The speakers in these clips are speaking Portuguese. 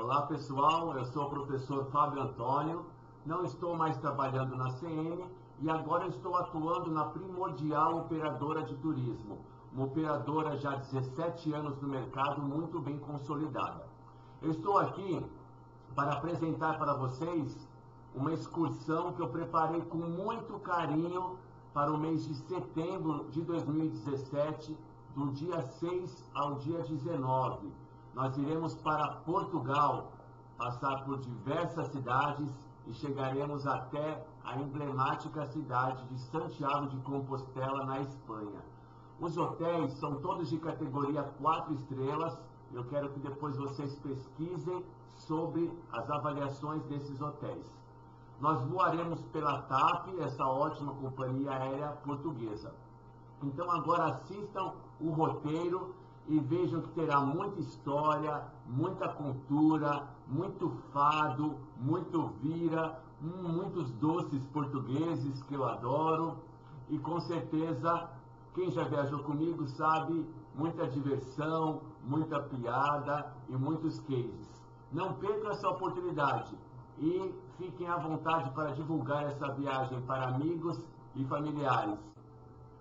Olá pessoal, eu sou o professor Fábio Antônio, não estou mais trabalhando na CN e agora estou atuando na Primordial Operadora de Turismo, uma operadora já há 17 anos no mercado, muito bem consolidada. Eu estou aqui para apresentar para vocês uma excursão que eu preparei com muito carinho para o mês de setembro de 2017, do dia 6 ao dia 19. Nós iremos para Portugal, passar por diversas cidades e chegaremos até a emblemática cidade de Santiago de Compostela, na Espanha. Os hotéis são todos de categoria 4 estrelas. Eu quero que depois vocês pesquisem sobre as avaliações desses hotéis. Nós voaremos pela TAP, essa ótima companhia aérea portuguesa. Então agora assistam o roteiro e vejam que terá muita história, muita cultura, muito fado, muito vira, muitos doces portugueses que eu adoro e com certeza quem já viajou comigo sabe muita diversão, muita piada e muitos cases. Não percam essa oportunidade e fiquem à vontade para divulgar essa viagem para amigos e familiares.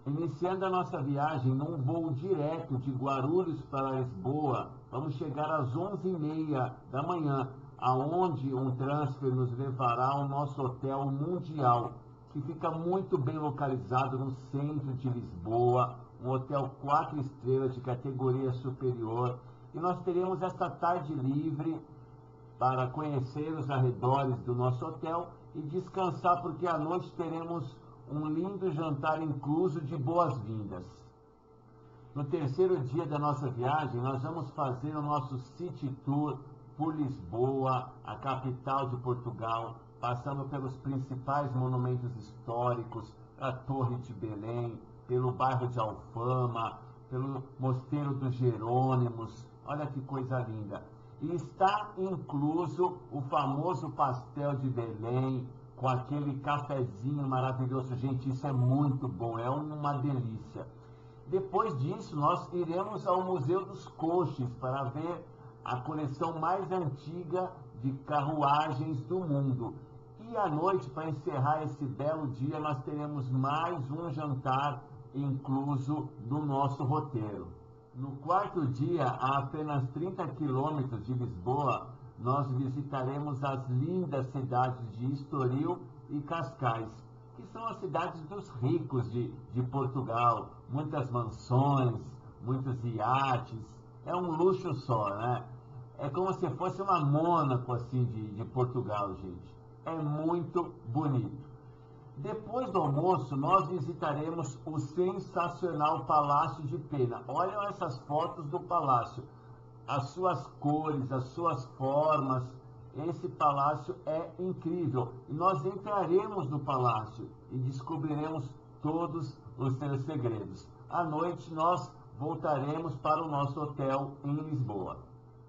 Iniciando a nossa viagem num voo direto de Guarulhos para Lisboa, vamos chegar às 11h30 da manhã, aonde um transfer nos levará ao nosso hotel mundial, que fica muito bem localizado no centro de Lisboa, um hotel quatro estrelas de categoria superior. E nós teremos esta tarde livre para conhecer os arredores do nosso hotel e descansar, porque à noite teremos um lindo jantar incluso de boas-vindas. No terceiro dia da nossa viagem, nós vamos fazer o nosso City Tour por Lisboa, a capital de Portugal, passando pelos principais monumentos históricos, a Torre de Belém, pelo bairro de Alfama, pelo Mosteiro dos Jerônimos. Olha que coisa linda. E está incluso o famoso pastel de Belém, com aquele cafezinho maravilhoso. Gente, isso é muito bom, é uma delícia. Depois disso, nós iremos ao Museu dos Coches para ver a coleção mais antiga de carruagens do mundo. E à noite, para encerrar esse belo dia, nós teremos mais um jantar incluso no nosso roteiro. No quarto dia, a apenas 30 quilômetros de Lisboa, nós visitaremos as lindas cidades de Estoril e Cascais, que são as cidades dos ricos de, de Portugal. Muitas mansões, muitos iates. É um luxo só, né? É como se fosse uma Mônaco, assim, de, de Portugal, gente. É muito bonito. Depois do almoço, nós visitaremos o sensacional Palácio de Pena. Olham essas fotos do palácio as suas cores, as suas formas. Esse palácio é incrível. Nós entraremos no palácio e descobriremos todos os seus segredos. À noite nós voltaremos para o nosso hotel em Lisboa.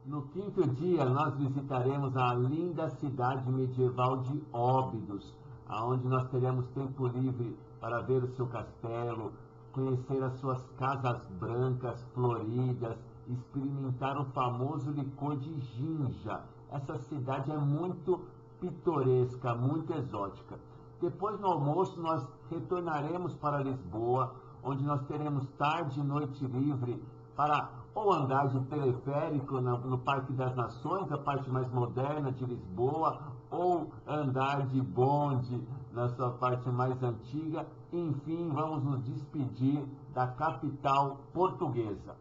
No quinto dia nós visitaremos a linda cidade medieval de Óbidos, aonde nós teremos tempo livre para ver o seu castelo, conhecer as suas casas brancas, floridas, experimentar o famoso licor de ginja. Essa cidade é muito pitoresca, muito exótica. Depois no almoço nós retornaremos para Lisboa, onde nós teremos tarde e noite livre para ou andar de teleférico no Parque das Nações, a parte mais moderna de Lisboa, ou andar de bonde na sua parte mais antiga. Enfim, vamos nos despedir da capital portuguesa.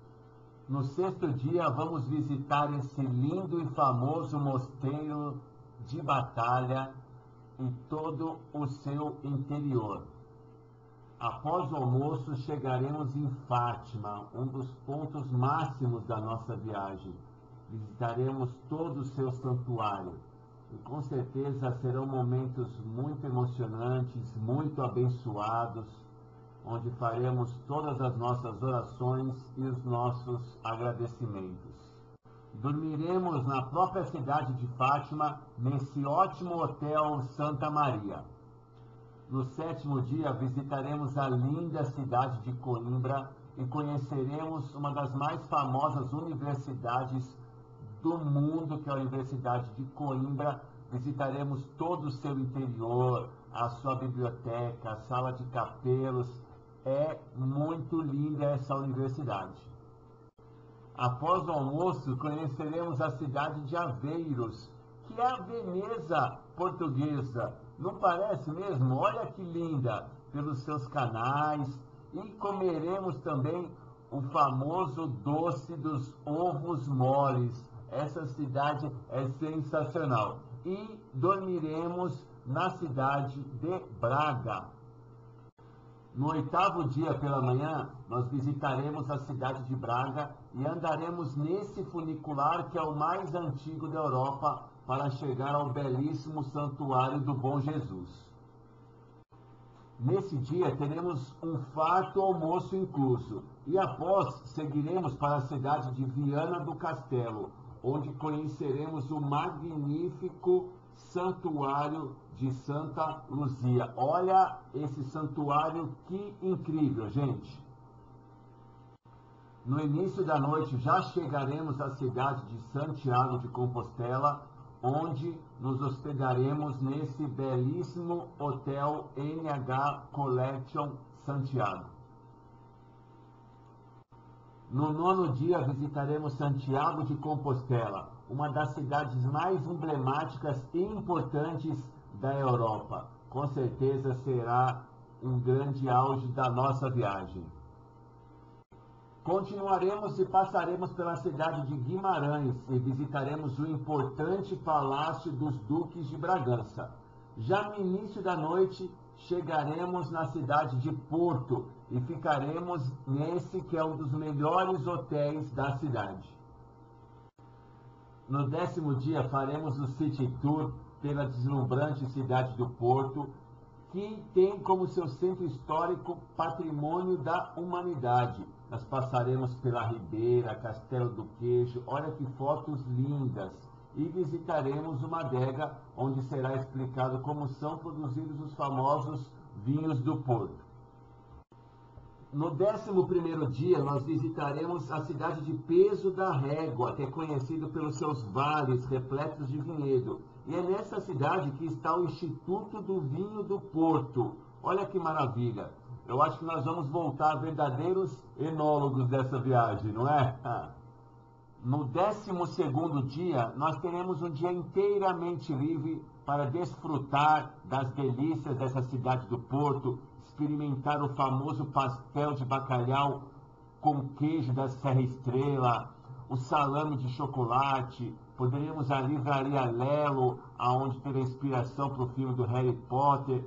No sexto dia, vamos visitar esse lindo e famoso mosteiro de batalha e todo o seu interior. Após o almoço, chegaremos em Fátima, um dos pontos máximos da nossa viagem. Visitaremos todo o seu santuário. E com certeza serão momentos muito emocionantes, muito abençoados onde faremos todas as nossas orações e os nossos agradecimentos. Dormiremos na própria cidade de Fátima, nesse ótimo hotel Santa Maria. No sétimo dia, visitaremos a linda cidade de Coimbra e conheceremos uma das mais famosas universidades do mundo, que é a Universidade de Coimbra. Visitaremos todo o seu interior, a sua biblioteca, a sala de capelos. É muito linda essa universidade. Após o almoço, conheceremos a cidade de Aveiros, que é a Veneza portuguesa. Não parece mesmo? Olha que linda! Pelos seus canais. E comeremos também o famoso doce dos ovos moles. Essa cidade é sensacional. E dormiremos na cidade de Braga. No oitavo dia pela manhã, nós visitaremos a cidade de Braga e andaremos nesse funicular que é o mais antigo da Europa para chegar ao belíssimo santuário do Bom Jesus. Nesse dia teremos um farto almoço incluso e após seguiremos para a cidade de Viana do Castelo, onde conheceremos o magnífico santuário de Santa Luzia. Olha esse santuário que incrível, gente. No início da noite já chegaremos à cidade de Santiago de Compostela, onde nos hospedaremos nesse belíssimo hotel NH Collection Santiago. No nono dia visitaremos Santiago de Compostela, uma das cidades mais emblemáticas e importantes da Europa. Com certeza será um grande auge da nossa viagem. Continuaremos e passaremos pela cidade de Guimarães e visitaremos o importante Palácio dos Duques de Bragança. Já no início da noite, chegaremos na cidade de Porto e ficaremos nesse que é um dos melhores hotéis da cidade. No décimo dia, faremos o City Tour pela deslumbrante cidade do Porto, que tem como seu centro histórico patrimônio da humanidade nós passaremos pela Ribeira, Castelo do Queijo, olha que fotos lindas. E visitaremos uma adega onde será explicado como são produzidos os famosos vinhos do Porto. No 11 dia, nós visitaremos a cidade de Peso da Régua, que é conhecido pelos seus vales repletos de vinhedo. E é nessa cidade que está o Instituto do Vinho do Porto. Olha que maravilha! Eu acho que nós vamos voltar verdadeiros enólogos dessa viagem, não é? No 12 dia, nós teremos um dia inteiramente livre para desfrutar das delícias dessa cidade do Porto, experimentar o famoso pastel de bacalhau com queijo da Serra Estrela, o salame de chocolate, poderíamos a livraria Lelo, aonde teve a inspiração para o filme do Harry Potter,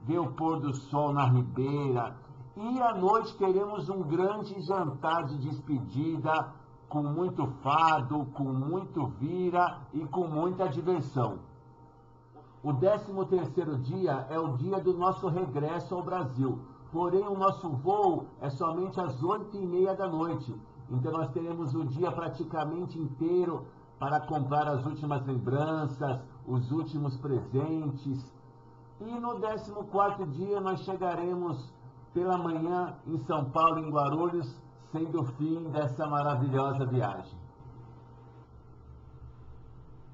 ver o pôr do sol na ribeira. E à noite teremos um grande jantar de despedida, com muito fado, com muito vira e com muita diversão. O 13 terceiro dia é o dia do nosso regresso ao Brasil. Porém, o nosso voo é somente às oito e meia da noite. Então, nós teremos o dia praticamente inteiro para comprar as últimas lembranças, os últimos presentes, e no 14 dia nós chegaremos pela manhã em São Paulo, em Guarulhos, sendo o fim dessa maravilhosa viagem.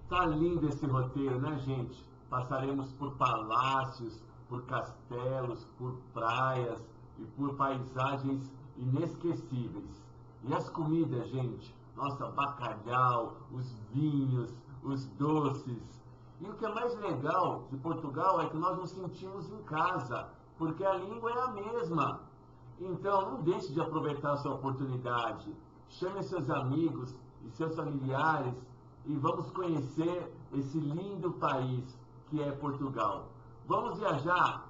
Tá lindo esse roteiro, né, gente? Passaremos por palácios, por castelos, por praias e por paisagens inesquecíveis. E as comidas, gente? Nossa, bacalhau, os vinhos, os doces, e o que é mais legal de Portugal é que nós nos sentimos em casa, porque a língua é a mesma. Então, não deixe de aproveitar a sua oportunidade. Chame seus amigos e seus familiares e vamos conhecer esse lindo país que é Portugal. Vamos viajar